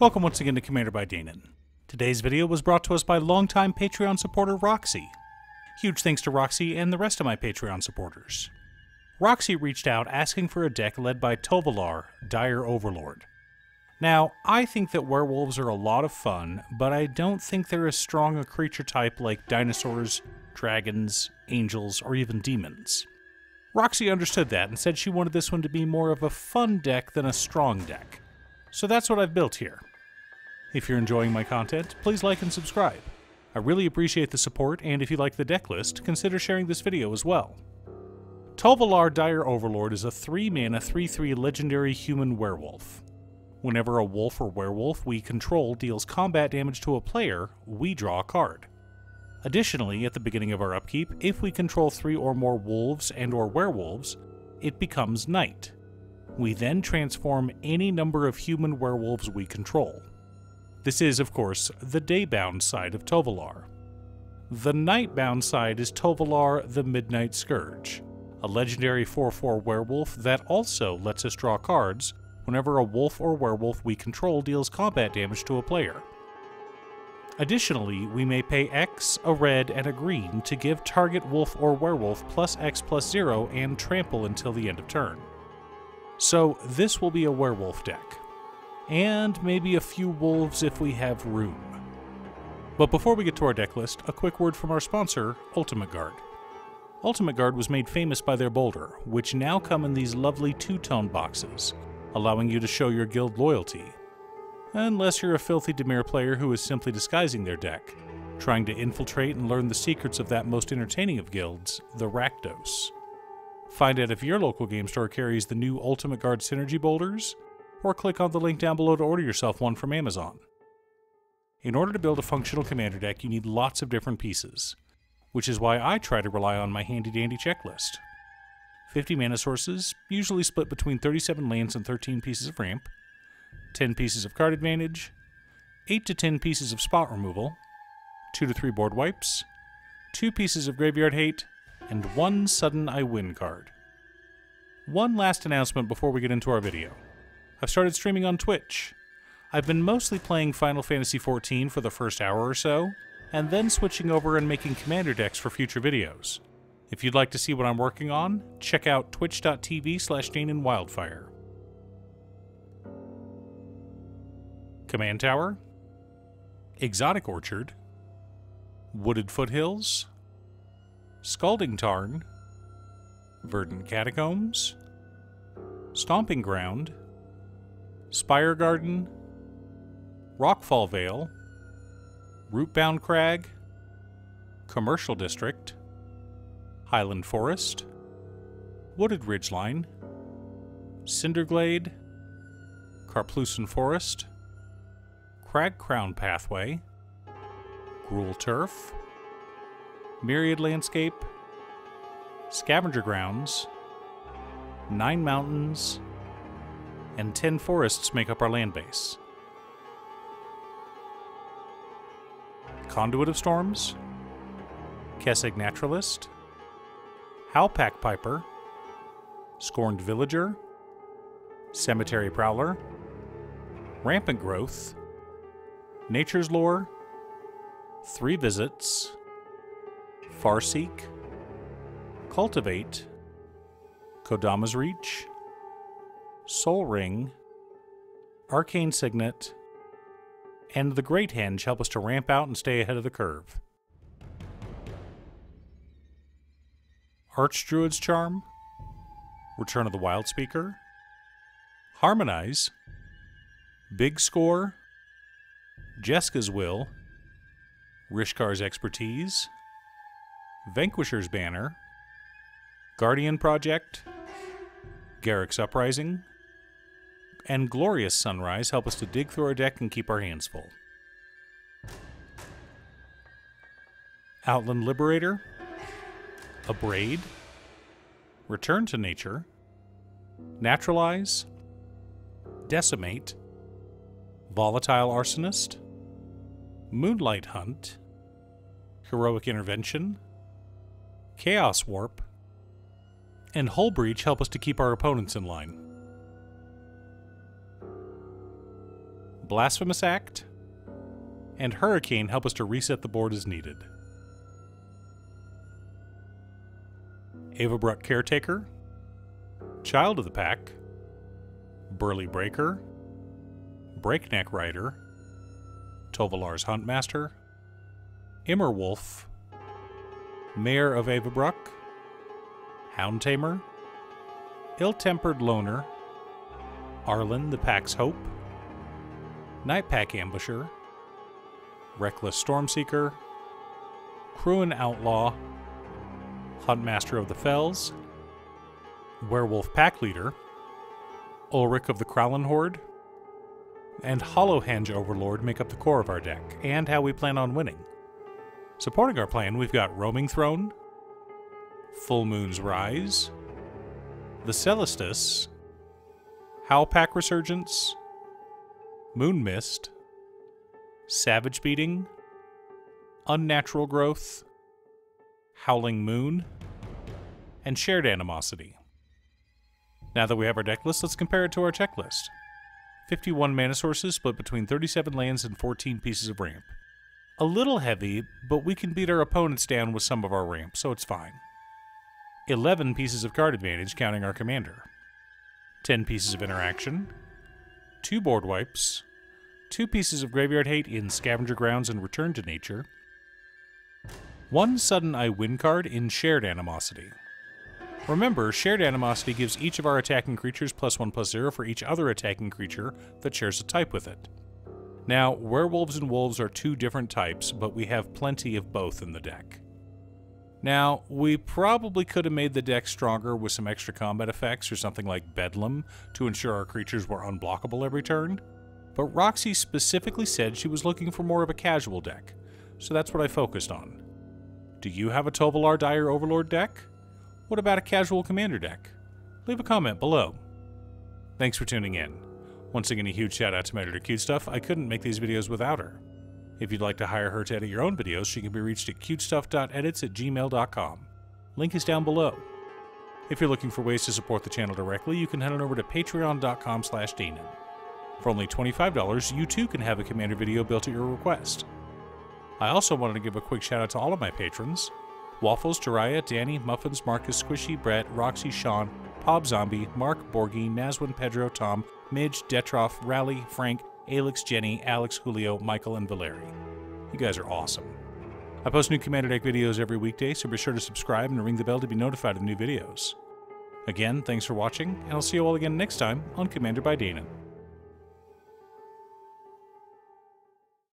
Welcome once again to Commander by Daenen. Today's video was brought to us by longtime Patreon supporter Roxy. Huge thanks to Roxy and the rest of my Patreon supporters. Roxy reached out asking for a deck led by Tovolar, Dire Overlord. Now, I think that werewolves are a lot of fun, but I don't think they're as strong a creature type like dinosaurs, dragons, angels, or even demons. Roxy understood that and said she wanted this one to be more of a fun deck than a strong deck. So that's what I've built here. If you're enjoying my content, please like and subscribe. I really appreciate the support, and if you like the deck list, consider sharing this video as well. Tovolar Dire Overlord is a 3 mana 3 3 legendary human werewolf. Whenever a wolf or werewolf we control deals combat damage to a player, we draw a card. Additionally, at the beginning of our upkeep, if we control three or more wolves and or werewolves, it becomes night. We then transform any number of human werewolves we control. This is, of course, the daybound side of Tovolar. The nightbound side is Tovolar the Midnight Scourge, a legendary 4 4 werewolf that also lets us draw cards whenever a wolf or werewolf we control deals combat damage to a player. Additionally, we may pay X, a red, and a green to give target wolf or werewolf plus X plus 0 and trample until the end of turn. So this will be a werewolf deck. And maybe a few wolves if we have room. But before we get to our deck list, a quick word from our sponsor, Ultimate Guard. Ultimate Guard was made famous by their boulder, which now come in these lovely two-tone boxes, allowing you to show your guild loyalty unless you're a filthy Dimir player who is simply disguising their deck, trying to infiltrate and learn the secrets of that most entertaining of guilds, the Rakdos. Find out if your local game store carries the new Ultimate Guard Synergy Boulders, or click on the link down below to order yourself one from Amazon. In order to build a functional commander deck, you need lots of different pieces, which is why I try to rely on my handy dandy checklist. 50 mana sources, usually split between 37 lands and 13 pieces of ramp, 10 pieces of card advantage, 8 to 10 pieces of spot removal, 2 to 3 board wipes, 2 pieces of graveyard hate, and 1 sudden I win card. One last announcement before we get into our video. I've started streaming on Twitch. I've been mostly playing Final Fantasy XIV for the first hour or so, and then switching over and making commander decks for future videos. If you'd like to see what I'm working on, check out twitch.tv slash Wildfire. Command Tower, Exotic Orchard, Wooded Foothills, Scalding Tarn, Verdant Catacombs, Stomping Ground, Spire Garden, Rockfall Vale, Rootbound Crag, Commercial District, Highland Forest, Wooded Ridgeline, Cinderglade, Karplusan Forest, Crag Crown Pathway, Gruul Turf, Myriad Landscape, Scavenger Grounds, Nine Mountains, and ten forests make up our land base. Conduit of Storms, Kessig Naturalist, Howlpack Piper, Scorned Villager, Cemetery Prowler, Rampant Growth, Nature's Lore, Three Visits, Farseek, Cultivate, Kodama's Reach, Sol Ring, Arcane Signet, and the Great Henge help us to ramp out and stay ahead of the curve. Archdruid's Charm, Return of the Wildspeaker, Harmonize, Big Score, Jeska's Will, Rishkar's Expertise, Vanquisher's Banner, Guardian Project, Garruk's Uprising, and Glorious Sunrise help us to dig through our deck and keep our hands full. Outland Liberator, Abrade, Return to Nature, Naturalize, Decimate, Volatile Arsonist, Moonlight Hunt, Heroic Intervention, Chaos Warp, and Hull Breach help us to keep our opponents in line. Blasphemous Act, and Hurricane help us to reset the board as needed. Avabruck Caretaker, Child of the Pack, Burly Breaker, Breakneck Rider, Tovolar's Huntmaster, Immerwolf, Mayor of Avabruck, Hound Tamer, Ill Tempered Loner, Arlinn the Pack's Hope, Night Pack Ambusher, Reckless Stormseeker, Kruin Outlaw, Huntmaster of the Fells, Werewolf Pack Leader, Ulrich of the Krallen Horde, and Hollowhenge Overlord make up the core of our deck, and how we plan on winning. Supporting our plan, we've got Roaming Throne, Full Moon's Rise, The Celestus, Howl Pack Resurgence, Moon Mist, Savage Beating, Unnatural Growth, Howling Moon, and Shared Animosity. Now that we have our deck list, let's compare it to our checklist. 51 mana sources split between 37 lands and 14 pieces of ramp. A little heavy, but we can beat our opponents down with some of our ramp, so it's fine. 11 pieces of card advantage, counting our commander. 10 pieces of interaction. 2 board wipes. 2 pieces of graveyard hate in Scavenger Grounds and Return to Nature. 1 sudden I win card in Shared Animosity. Remember, Shared Animosity gives each of our attacking creatures plus 1 plus 0 for each other attacking creature that shares a type with it. Now, werewolves and wolves are two different types, but we have plenty of both in the deck. Now, we probably could have made the deck stronger with some extra combat effects or something like Bedlam to ensure our creatures were unblockable every turn, but Roxy specifically said she was looking for more of a casual deck, so that's what I focused on. Do you have a Tovolar Dire Overlord deck? What about a casual commander deck? Leave a comment below. Thanks for tuning in. Once again, a huge shout out to my editor Cute Stuff. I couldn't make these videos without her. If you'd like to hire her to edit your own videos, she can be reached at cutestuff.edits at gmail.com. Link is down below. If you're looking for ways to support the channel directly, you can head on over to patreon.com slash. For only $25, you too can have a Commander video built at your request. I also wanted to give a quick shout out to all of my patrons. Waffles, Jiraiya, Danny, Muffins, Marcus, Squishy, Brett, Roxy, Sean, Pob Zombie, Mark, Borgie, Nazwin, Pedro, Tom, Midge, Detroff, Rally, Frank, Alex, Jenny, Alex, Julio, Michael, and Valeri. You guys are awesome. I post new Commander Deck videos every weekday, so be sure to subscribe and ring the bell to be notified of new videos. Again, thanks for watching, and I'll see you all again next time on Commander by Daenen.